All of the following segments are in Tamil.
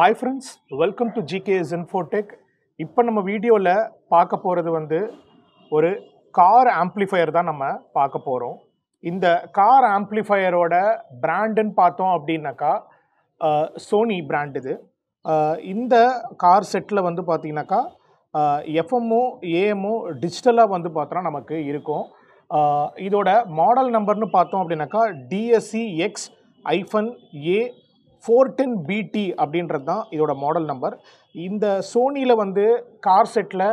Hi friends welcome to GKS Infotech இப்போ நம்ம வீடியோவில் பார்க்க போகிறது வந்து ஒரு கார் ஆம்ப்ளிஃபையர் தான் நம்ம பார்க்க போகிறோம் இந்த கார் ஆம்ப்ளிஃபையரோட பிராண்டுன்னு பார்த்தோம் அப்படின்னாக்கா சோனி பிராண்ட் இது. இந்த கார் செட்டில் வந்து பார்த்தீங்கன்னாக்கா எஃப்எம்ஓ ஏஎம்ஓ டிஜிட்டலாக வந்து பார்த்தோன்னா நமக்கு இருக்கும். இதோட மாடல் நம்பர்னு பார்த்தோம் அப்படின்னாக்கா டிஎஸ்சி எக்ஸ் ஐஃபன் ஏ ஃபோர் டென் பிடி அப்படின்றது தான் இதோட மாடல் நம்பர் இந்த சோனியில் வந்து கார் செட்டில்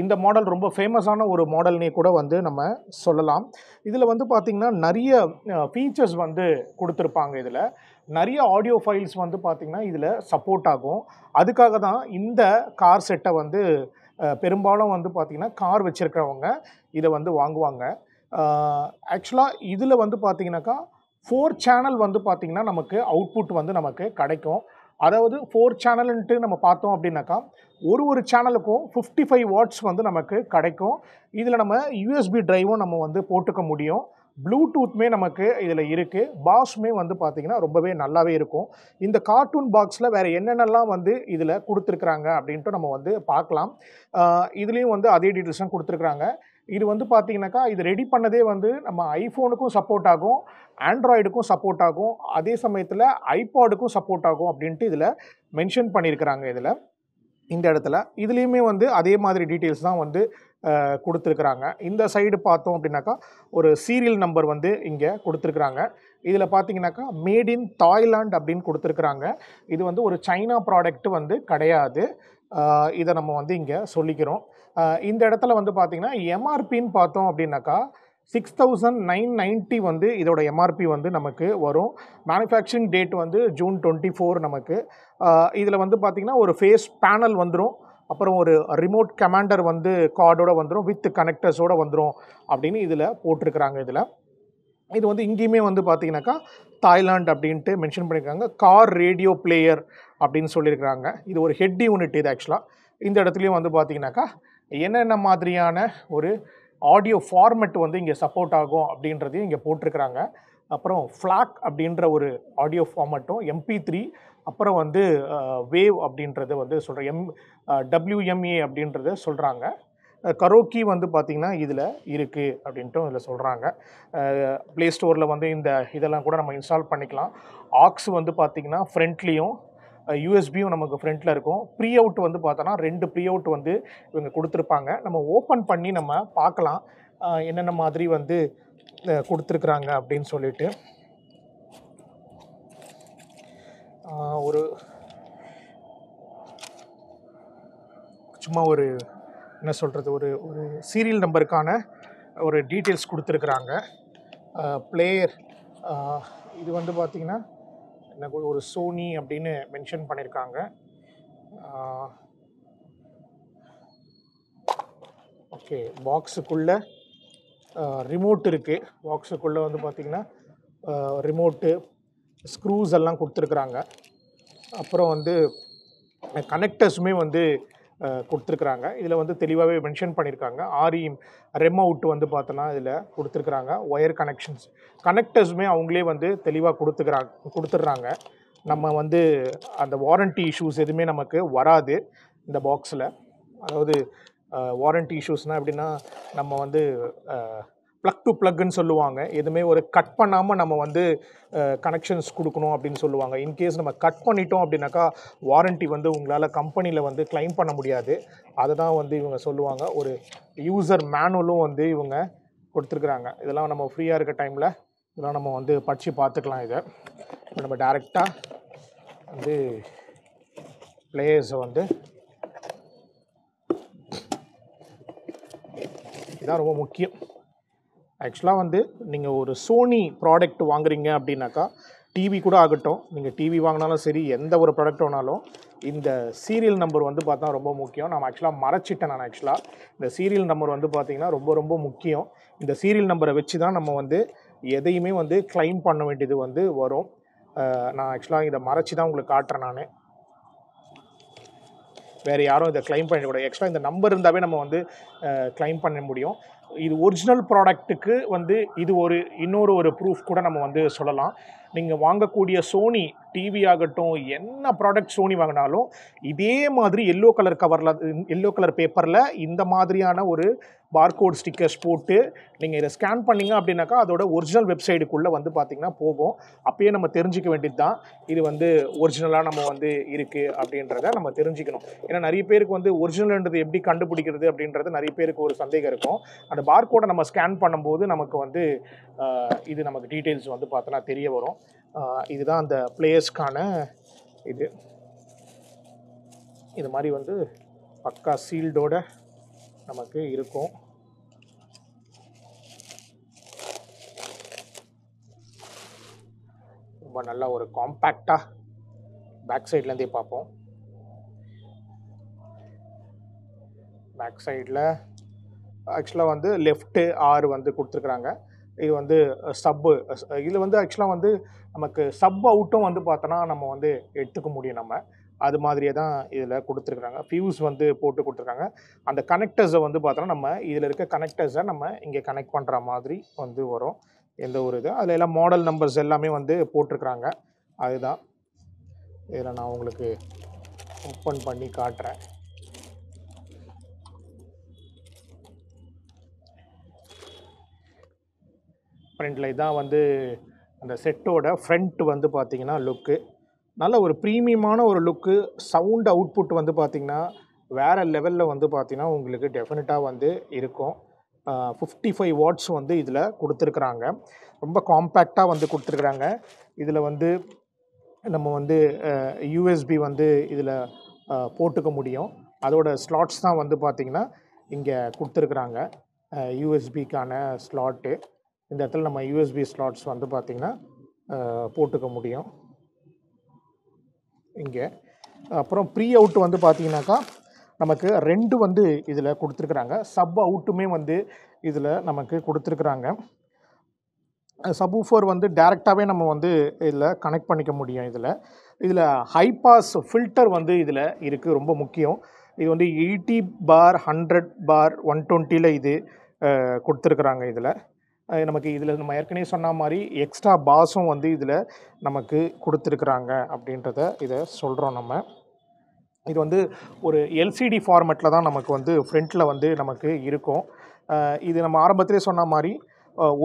இந்த மாடல் ரொம்ப ஃபேமஸான ஒரு மாடல்னே கூட வந்து நம்ம சொல்லலாம். இதில் வந்து பார்த்திங்கன்னா நிறைய ஃபீச்சர்ஸ் வந்து கொடுத்துருப்பாங்க இதில். நிறைய ஆடியோ ஃபைல்ஸ் வந்து பார்த்திங்கன்னா இதில் சப்போர்ட் ஆகும். அதுக்காக தான் இந்த கார் செட்டை வந்து பெரும்பாலும் வந்து பார்த்திங்கன்னா கார் வச்சுருக்கிறவங்க இதை வந்து வாங்குவாங்க. ஆக்சுவலாக இதில் வந்து பார்த்திங்கனாக்கா ஃபோர் சேனல் வந்து பார்த்திங்கன்னா நமக்கு அவுட்புட் வந்து நமக்கு கிடைக்கும். அதாவது ஃபோர் சேனல்ன்ட்டு நம்ம பார்த்தோம் அப்படின்னாக்கா ஒரு ஒரு சேனலுக்கும் ஃபிஃப்டி ஃபைவ் வாட்ஸ் வந்து நமக்கு கிடைக்கும். இதில் நம்ம யூஎஸ்பி ட்ரைவும் நம்ம வந்து போட்டுக்க முடியும். ப்ளூடூத்துமே நமக்கு இதில் இருக்குது பாஸுமே வந்து பார்த்திங்கன்னா ரொம்பவே நல்லாவே இருக்கும். இந்த கார்ட்டூன் பாக்ஸில் வேறு என்னென்னலாம் வந்து இதில் கொடுத்துருக்குறாங்க அப்படின்ட்டு நம்ம வந்து பார்க்கலாம். இதுலேயும் வந்து அதே டீட்டெயில்ஸ் தான் கொடுத்துருக்குறாங்க. இது வந்து பார்த்தீங்கன்னாக்கா இது ரெடி பண்ணதே வந்து நம்ம ஐஃபோனுக்கும் சப்போர்ட் ஆகும் ஆண்ட்ராய்டுக்கும் சப்போர்ட் ஆகும் அதே சமயத்தில் ஐபாடுக்கும் சப்போர்ட் ஆகும் அப்படின்ட்டு இதில் மென்ஷன் பண்ணியிருக்கிறாங்க இதில். இந்த இடத்துல. இதுலேயுமே வந்து அதே மாதிரி டீட்டெயில்ஸ் தான் வந்து கொடுத்துருக்குறாங்க. இந்த சைடு பார்த்தோம் அப்படின்னாக்கா ஒரு சீரியல் நம்பர் வந்து இங்கே கொடுத்துருக்குறாங்க. இதில் பார்த்தீங்கன்னாக்கா மேட் இன் தாய்லாண்ட் அப்படின்னு கொடுத்துருக்குறாங்க. இது வந்து ஒரு சைனா ப்ராடக்ட் வந்து கிடையாது. இதை நம்ம வந்து இங்கே சொல்லிக்கிறோம். இந்த இடத்துல வந்து பார்த்தீங்கன்னா எம்ஆர்பின்னு பார்த்தோம் அப்படின்னாக்கா சிக்ஸ் தௌசண்ட் நைன் நைன்ட்டி வந்து இதோட எம்ஆர்பி வந்து நமக்கு வரும். மேனுஃபேக்சரிங் டேட் வந்து ஜூன் டுவெண்ட்டி ஃபோர் நமக்கு இதில் வந்து பார்த்திங்கன்னா ஒரு ஃபேஸ் பேனல் வந்துடும் அப்புறம் ஒரு ரிமோட் கமாண்டர் வந்து கார்டோட வந்துடும் வித் கனெக்டர்ஸோட வந்துடும் அப்படின்னு இதில் போட்டிருக்கிறாங்க இதில். இது வந்து இங்கேயுமே வந்து பார்த்தீங்கன்னாக்கா தாய்லாந்து அப்படின்ட்டு மென்ஷன் பண்ணியிருக்காங்க கார் ரேடியோ பிளேயர் அப்படின்னு சொல்லியிருக்கிறாங்க. இது ஒரு ஹெட் யூனிட் இது ஆக்சுவலாக இந்த இடத்துலையும் வந்து பார்த்தீங்கன்னாக்கா என்னென்ன மாதிரியான ஒரு ஆடியோ ஃபார்மெட் வந்து இங்கே சப்போர்ட் ஆகும் அப்படின்றதையும் இங்கே போட்டிருக்கிறாங்க. அப்புறம் ஃப்ளாக் அப்படின்ற ஒரு ஆடியோ ஃபார்மெட்டும் எம்பி த்ரீ அப்புறம் வந்து வேவ் அப்படின்றது வந்து சொல்கிறேன் எம் டபிள்யூஎம்ஏ அப்படின்றத சொல்கிறாங்க கரோக்கி வந்து பார்த்திங்கன்னா இதில் இருக்குது அப்படின்ட்டும் இதில் சொல்கிறாங்க ப்ளே ஸ்டோரில் வந்து இந்த இதெல்லாம் கூட நம்ம இன்ஸ்டால் பண்ணிக்கலாம். ஆக்ஸ் வந்து பார்த்திங்கன்னா ஃப்ரண்ட்லேயும் யூஎஸ்பியும் நமக்கு ஃப்ரண்ட்டில் இருக்கும். ப்ரீ அவுட் வந்து பார்த்தோன்னா ரெண்டு ப்ரீ அவுட் வந்து இவங்க கொடுத்துருப்பாங்க. நம்ம ஓப்பன் பண்ணி நம்ம பார்க்கலாம். என்னென்ன மாதிரி வந்து கொடுத்துருக்குறாங்க அப்படின்னு சொல்லிட்டு. ஒரு சும்மா ஒரு என்ன சொல்கிறது ஒரு ஒரு சீரியல் நம்பருக்கான ஒரு டீட்டெயில்ஸ் கொடுத்துருக்குறாங்க. பிளேயர் இது வந்து பார்த்திங்கன்னா என்ன ஒரு சோனி அப்படின்னு மென்ஷன் பண்ணியிருக்காங்க ஓகே பாக்ஸுக்குள்ளே ரிமோட் இருக்குது பாக்ஸுக்குள்ளே வந்து பார்த்திங்கன்னா ரிமோட்டு ஸ்க்ரூஸ் எல்லாம் கொடுத்துருக்குறாங்க. அப்புறம் வந்து கனெக்டர்ஸுமே வந்து கொடுத்துருக்குறாங்க. இதில் வந்து தெளிவாகவே மென்ஷன் பண்ணியிருக்காங்க ஆரி ரெம் அவுட் வந்து பார்த்தோன்னா இதில் கொடுத்துருக்குறாங்க. ஒயர் கனெக்ஷன்ஸ் கனெக்டர்ஸுமே அவங்களே வந்து தெளிவாக கொடுத்துக்கிறாங்க கொடுத்துட்றாங்க. நம்ம வந்து அந்த வாரண்டி இஷ்யூஸ் எதுவுமே நமக்கு வராது இந்த பாக்ஸில் அதாவது வாரண்டி இஷ்யூஸ்னால் எப்படின்னா நம்ம வந்து ப்ளக் டு ப்ளக்னு சொல்லுவாங்க. எதுவுமே ஒரு கட் பண்ணாமல் நம்ம வந்து கனெக்ஷன்ஸ் கொடுக்கணும் அப்படின்னு சொல்லுவாங்க. இன்கேஸ் நம்ம கட் பண்ணிட்டோம் அப்படின்னாக்கா வாரண்ட்டி வந்து உங்களால் கம்பெனியில் வந்து க்ளைம் பண்ண முடியாது. அதை தான் வந்து இவங்க சொல்லுவாங்க. ஒரு யூசர் மேனுவலும் வந்து இவங்க கொடுத்துருக்குறாங்க. இதெல்லாம் நம்ம ஃப்ரீயாக இருக்க டைமில் இதெல்லாம் நம்ம வந்து படித்து பார்த்துக்கலாம் இதை. இப்போ நம்ம டேரெக்டாக வந்து பிளேயர்ஸை வந்து இதான் ரொம்ப முக்கியம். ஆக்சுவலாக வந்து நீங்கள் ஒரு சோனி ப்ராடக்ட் வாங்குறீங்க அப்படின்னாக்கா டிவி கூட ஆகட்டும். நீங்கள் டிவி வாங்கினாலும் சரி எந்த ஒரு ப்ராடக்ட் வேணாலும் இந்த சீரியல் நம்பர் வந்து பார்த்தா ரொம்ப முக்கியம். நான் ஆக்சுவலாக மறைச்சிட்டேன் நான் ஆக்சுவலாக இந்த சீரியல் நம்பர் வந்து பார்த்தீங்கன்னா ரொம்ப ரொம்ப முக்கியம். இந்த சீரியல் நம்பரை வச்சு தான் நம்ம வந்து எதையுமே வந்து க்ளைம் பண்ண வேண்டியது வந்து வரும். நான் ஆக்சுவலாக இதை மறைச்சி தான் உங்களுக்கு காட்டுறேன் நான். வேறு யாரும் இதை கிளைம் பண்ணிடக்கூடாது எக்ஸ்ட்ரா இந்த நம்பர் இருந்தாவே நம்ம வந்து கிளைம் பண்ண முடியும். இது ஒரிஜினல் ப்ராடக்ட்டுக்கு வந்து இது ஒரு இன்னொரு ஒரு ப்ரூஃப் கூட நம்ம வந்து சொல்லலாம். நீங்கள் வாங்கக்கூடிய சோனி டிவி ஆகட்டும் என்ன ப்ராடக்ட் சோனி வாங்கினாலும் இதே மாதிரி எல்லோ கலர் கவரில் எல்லோ கலர் பேப்பரில் இந்த மாதிரியான ஒரு பார்கோட் ஸ்டிக்கர்ஸ் போட்டு நீங்கள் இதை ஸ்கேன் பண்ணீங்க அப்படின்னாக்கா அதோட ஒரிஜினல் வெப்சைட்டுக்குள்ளே வந்து பார்த்திங்கன்னா போகும். அப்பயே நம்ம தெரிஞ்சிக்க வேண்டியது தான் இது வந்து ஒரிஜினலாக நம்ம வந்து இருக்குது அப்படின்றத நம்ம தெரிஞ்சுக்கணும். ஏன்னா நிறைய பேருக்கு வந்து ஒரிஜினல்ன்றது எப்படி கண்டுபிடிக்கிறது அப்படின்றது நிறைய பேருக்கு ஒரு சந்தேகம் இருக்கும். அந்த பார்கோடை நம்ம ஸ்கேன் பண்ணும்போது நமக்கு வந்து இது நமக்கு டீட்டெயில்ஸ் வந்து பார்த்தோன்னா தெரிய வரும். இதுதான் அந்த பிளேயர்ஸ்க்கான இது. இது மாதிரி வந்து பக்கா சீல்டோட நமக்கு இருக்கும். ரொம்ப நல்லா ஒரு காம்பேக்டாக பேக் சைட்லேருந்தே பார்ப்போம். பேக் சைடில் ஆக்சுவலாக வந்து லெஃப்ட்டு ஆறு வந்து கொடுத்துருக்குறாங்க. இது வந்து சப்பு இதில் வந்து ஆக்சுவலாக வந்து நமக்கு சப் அவுட்டும் வந்து பார்த்தோன்னா நம்ம வந்து எடுத்துக்க முடியும் நம்ம. அது மாதிரியே தான் இதில் கொடுத்துருக்குறாங்க. ஃபியூஸ் வந்து போட்டு கொடுத்துருக்காங்க. அந்த கனெக்டர்ஸை வந்து பார்த்தோன்னா நம்ம இதில் இருக்க கனெக்டர்ஸை நம்ம இங்கே கனெக்ட் பண்ணுற மாதிரி வந்து வரும். எந்த ஒரு இது அதில் எல்லாம் மாடல் நம்பர்ஸ் எல்லாமே வந்து போட்டிருக்கிறாங்க. அதுதான். இதில் நான் உங்களுக்கு ஓப்பன் பண்ணி காட்டுறேன். ஃப்ரண்ட்டில் இதான் வந்து அந்த செட்டோட ஃப்ரண்ட் வந்து பார்த்தீங்கன்னா லுக்கு நல்ல ஒரு ப்ரீமியமான ஒரு லுக்கு சவுண்ட் அவுட்புட் வந்து பார்த்தீங்கன்னா வேறு லெவலில் வந்து பார்த்தீங்கன்னா உங்களுக்கு டெஃபினட்டாக வந்து இருக்கும். ஃபிஃப்டி ஃபைவ் வாட்ஸ் வந்து இதில் கொடுத்துருக்குறாங்க. ரொம்ப காம்பேக்டாக வந்து கொடுத்துருக்குறாங்க. இதில் வந்து நம்ம வந்து யூஎஸ்பி வந்து இதில் போட்டுக்க முடியும். அதோட ஸ்லாட்ஸ் தான் வந்து பார்த்திங்கன்னா இங்கே கொடுத்துருக்குறாங்க. யூஎஸ்பிக்கான ஸ்லாட்டு இந்த இடத்துல நம்ம யூஎஸ்பி ஸ்லாட்ஸ் வந்து பார்த்திங்கன்னா போட்டுக்க முடியும். இங்கே. அப்புறம் ப்ரீ அவுட் வந்து பார்த்தீங்கன்னாக்கா நமக்கு ரெண்டு வந்து இதில் கொடுத்துருக்குறாங்க. சப் அவுட்டுமே வந்து இதில் நமக்கு கொடுத்துருக்குறாங்க. சப்வூஃபர் வந்து டேரெக்டாகவே நம்ம வந்து இதில் கனெக்ட் பண்ணிக்க முடியும் இதில். இதில் ஹைபாஸ் ஃபில்டர் வந்து இதில் இருக்குது ரொம்ப முக்கியம். இது வந்து eighty four hundred four one டுவெண்ட்டியில் இது கொடுத்துருக்குறாங்க இதில். நமக்கு இதில் நம்ம ஏற்கனவே சொன்ன மாதிரி எக்ஸ்ட்ரா பாஸும் வந்து இதில் நமக்கு கொடுத்துருக்குறாங்க அப்படின்றத இதை சொல்கிறோம் நம்ம. இது வந்து ஒரு எல்சிடி ஃபார்மேட்டில் தான் நமக்கு வந்து ஃப்ரண்ட்டில் வந்து நமக்கு இருக்கும். இது நம்ம ஆரம்பத்திலே சொன்ன மாதிரி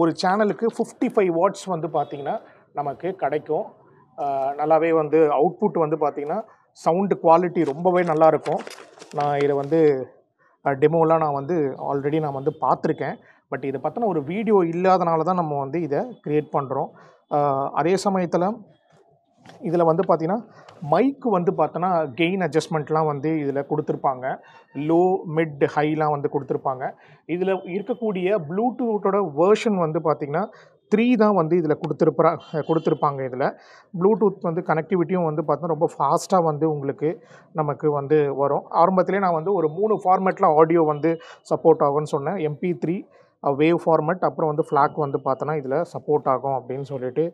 ஒரு சேனலுக்கு ஃபிஃப்டி ஃபைவ் வாட்ஸ் வந்து பார்த்திங்கன்னா நமக்கு கிடைக்கும். நல்லாவே வந்து அவுட்புட் வந்து பார்த்திங்கன்னா சவுண்டு குவாலிட்டி ரொம்பவே நல்லாயிருக்கும் நான் இதை வந்து டெமோலாம் நான் வந்து ஆல்ரெடி நான் வந்து பார்த்துருக்கேன் பட் இதை பற்றின ஒரு வீடியோ இல்லாதனால தான் நம்ம வந்து இதை க்ரியேட் பண்ணுறோம் அதே சமயத்தில் இதில் வந்து பார்த்திங்கன்னா மைக்கு வந்து பார்த்தோன்னா கெயின் அட்ஜஸ்ட்மெண்ட்லாம் வந்து இதில் கொடுத்துருப்பாங்க. லோ மிட் ஹைலாம் வந்து கொடுத்துருப்பாங்க. இதில் இருக்கக்கூடிய ப்ளூடூத்தோட வேர்ஷன் வந்து பார்த்திங்கன்னா த்ரீ தான் வந்து இதில் கொடுத்துருப்பா கொடுத்துருப்பாங்க இதில். ப்ளூடூத் வந்து கனெக்டிவிட்டியும் வந்து பார்த்தோன்னா ரொம்ப ஃபாஸ்ட்டாக வந்து உங்களுக்கு நமக்கு வந்து வரும். ஆரம்பத்திலே நான் வந்து ஒரு மூணு ஃபார்மேட்டில் ஆடியோ வந்து சப்போர்ட் ஆகும்னு சொன்னேன். எம்பி த்ரீ வேவ் ஃபார்மேட் அப்புறம் வந்து ஃப்ளாக் வந்து பார்த்தோன்னா இதில் சப்போர்ட் ஆகும் அப்படின்னு சொல்லிட்டு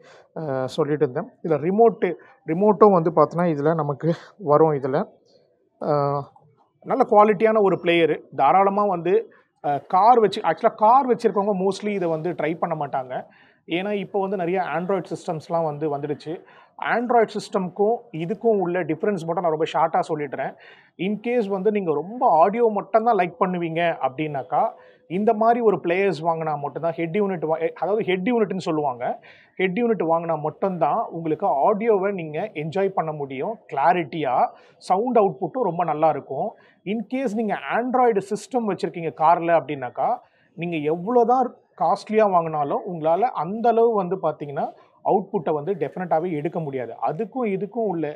சொல்லிட்டு இருந்தேன். இதில் ரிமோட்டு ரிமோட்டும் வந்து பார்த்தோன்னா இதில் நமக்கு வரும் இதில். நல்ல குவாலிட்டியான ஒரு பிளேயரு தாராளமாக வந்து கார் வச்சு ஆக்சுவலாக கார் வச்சுருக்கவங்க மோஸ்ட்லி இதை வந்து ட்ரை பண்ண மாட்டாங்க. ஏன்னா இப்போ வந்து நிறைய ஆண்ட்ராய்ட் சிஸ்டம்ஸ்லாம் வந்து வந்துடுச்சு. ஆண்ட்ராய்ட் சிஸ்டம்க்கும் இதுக்கும் உள்ள டிஃப்ரென்ஸ் மட்டும் நான் ரொம்ப ஷார்ட்டாக சொல்லிடுறேன். இன்கேஸ் வந்து நீங்கள் ரொம்ப ஆடியோ மட்டும்தான் லைக் பண்ணுவீங்க அப்படின்னாக்கா இந்த மாதிரி ஒரு பிளேயர்ஸ் வாங்கினா மட்டும்தான் ஹெட் யூனிட் வா அதாவது ஹெட் யூனிட்னு சொல்லுவாங்க. ஹெட் யூனிட் வாங்கினா மட்டும்தான் உங்களுக்கு ஆடியோவை நீங்கள் என்ஜாய் பண்ண முடியும். கிளாரிட்டியாக சவுண்ட் அவுட்புட்டும் ரொம்ப நல்லா இருக்கும். இன்கேஸ் நீங்கள் ஆண்ட்ராய்டு சிஸ்டம் வச்சுருக்கீங்க காரில் அப்படின்னாக்கா நீங்கள் எவ்வளோ தான் காஸ்ட்லியாக வாங்கினாலும் உங்களால் அந்த அளவு வந்து பார்த்தீங்கன்னா அவுட்புட்டை வந்து டெஃபினட்டாகவே எடுக்க முடியாது. அதுக்கும் இதுக்கும் உள்ள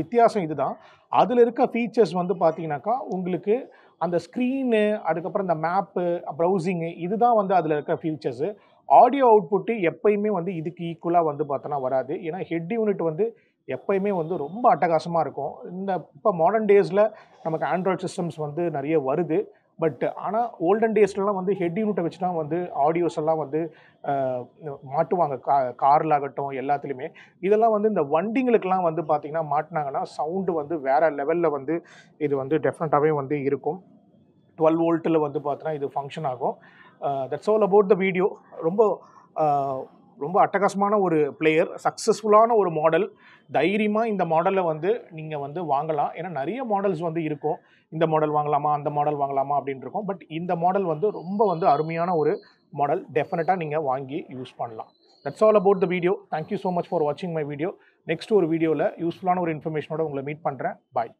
வித்தியாசம் இதுதான். அதில் இருக்க ஃபீச்சர்ஸ் வந்து பார்த்தீங்கன்னாக்கா உங்களுக்கு அந்த ஸ்க்ரீனு அதுக்கப்புறம் இந்த மேப்பு ப்ரௌசிங்கு இதுதான் வந்து அதில் இருக்க ஃபீச்சர்ஸு ஆடியோ அவுட்புட்டு எப்பயுமே வந்து இதுக்கு ஈக்குவலாக வந்து பார்த்தோன்னா வராது. ஏன்னா ஹெட் யூனிட் வந்து எப்பயுமே வந்து ரொம்ப அட்டகாசமாக இருக்கும். இந்த இப்போ மாடர்ன் டேஸில் நமக்கு ஆண்ட்ராய்ட் சிஸ்டம்ஸ் வந்து நிறைய வருது. பட் ஆனால் ஓல்டன் டேஸ்லலாம் வந்து ஹெட் யூனிட்டை வச்சு தான் வந்து ஆடியோஸ் எல்லாம் வந்து மாட்டுவாங்க. கா காரில் ஆகட்டும் எல்லாத்துலேயுமே. இதெல்லாம் வந்து இந்த வண்டிங்களுக்கெல்லாம் வந்து பார்த்திங்கன்னா மாட்டினாங்கன்னா சவுண்டு வந்து வேறு லெவலில் வந்து இது வந்து டெஃபினட்டாகவே வந்து இருக்கும். டுவெல் வோல்ட்டில் வந்து பார்த்தோன்னா இது ஃபங்க்ஷன் ஆகும். That's all about the video ரொம்ப ரொம்ப அட்டகாசமான ஒரு பிளேயர் சக்ஸஸ்ஃபுல்லான ஒரு மாடல் தைரியமாக இந்த மாடலை வந்து நீங்கள் வந்து வாங்கலாம். ஏன்னா நிறைய மாடல்ஸ் வந்து இருக்கும். இந்த மாடல் வாங்கலாமா அந்த மாடல் வாங்கலாமா அப்படின்னு இருக்கும். பட் இந்த மாடல் வந்து ரொம்ப வந்து அருமையான ஒரு மாடல் டெஃபினட்டாக நீங்கள் வாங்கி யூஸ் பண்ணலாம். That's all about the video thank you so much for வாட்சிங் மை வீடியோ நெக்ஸ்ட் ஒரு வீடியோவில் யூஸ்ஃபுல்லான ஒரு இன்ஃபர்மேஷனோட உங்களை மீட் பண்ணுறேன் பாய்